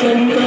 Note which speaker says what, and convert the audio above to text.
Speaker 1: Señor.